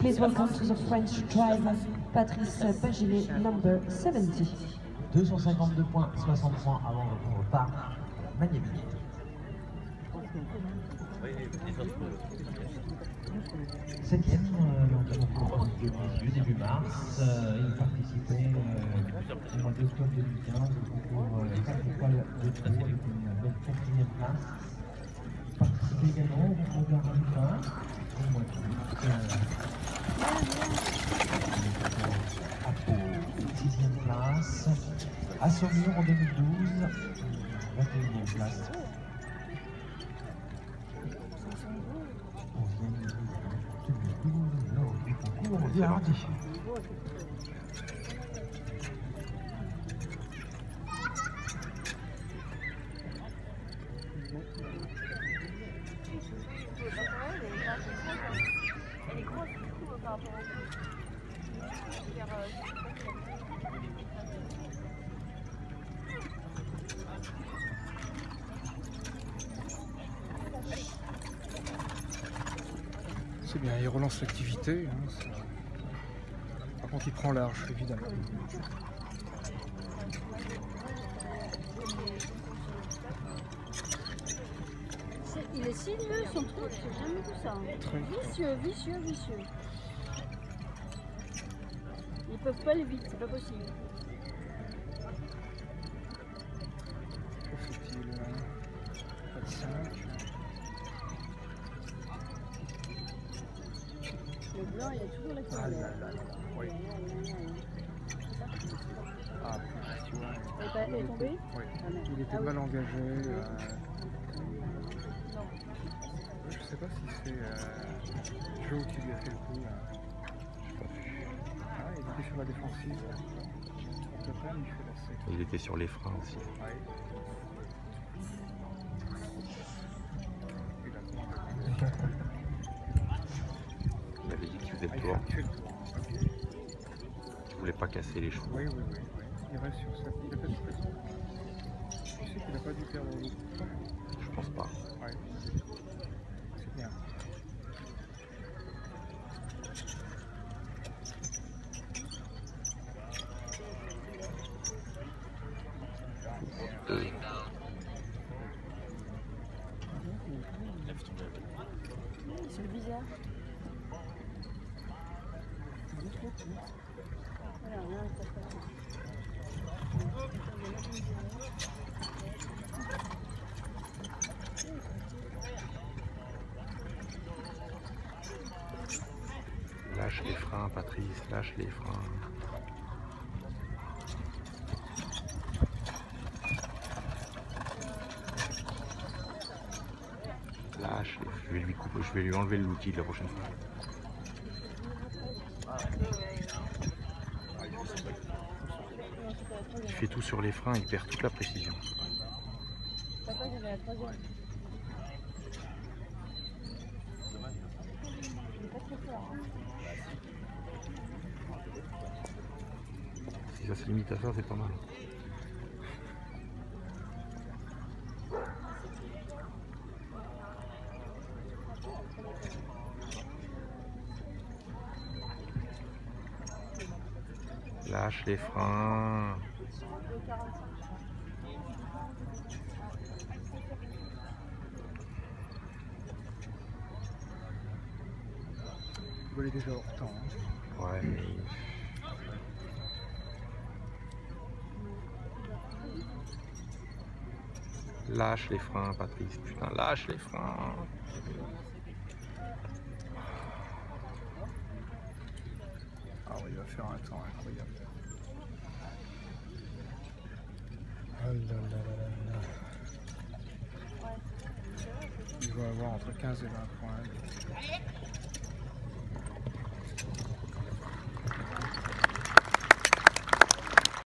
Please welcome to the French driver, Patrice Pagilet, number 70. 252 points, 63 avant de au parc. Magnifique. Septième, euh, du début mars, euh, il participait euh, au mois d'octobre 2015 au concours euh, 4 étoiles de trou avec une belle quatrième place. Il participait également au concours de sixième place. À Saumur en 2012, 21e place. Regardez. Elle par rapport au C'est bien, il relance l'activité. hein, Par contre, il prend large, évidemment. C'est- Il est sinueux son truc, j'ai jamais vu ça. Très Vicieux, vicieux, vicieux. Ils peuvent pas aller vite, c'est pas possible. Que fait-il là 4, 5. Le blanc, il y a toujours la Ah là là là. Oui. Ah, tu vois. Est pas- elle est tombée Oui. Ah non. Il était Ah oui. mal engagé. euh, Non. Je sais pas si c'est euh, Joe qui lui a fait le coup. Là. Il était sur la défensive. Il était sur les freins aussi. Il a avait dit qu'il faisait Ah, le tour. il voulait pas casser les chevaux. Oui, oui, oui. Il reste sur sa. Il a pas. Tu sais qu'il n'a pas dû perdre. Je pense pas. Ouais. C'est bien. Euh, Lâche les freins, Patrice, lâche les freins. Les- je vais lui couper, je vais lui enlever l'outil la prochaine fois. Il fait tout sur les freins, il perd toute la précision. Si ça se limite à ça, c'est pas mal. Lâche les freins. Il volait déjà hors temps. hein. Ouais, mais Lâche les freins, Patrice. Putain, lâche les freins. Il va faire un temps incroyable. Là là là là là. Il va avoir entre 15 et 20 points.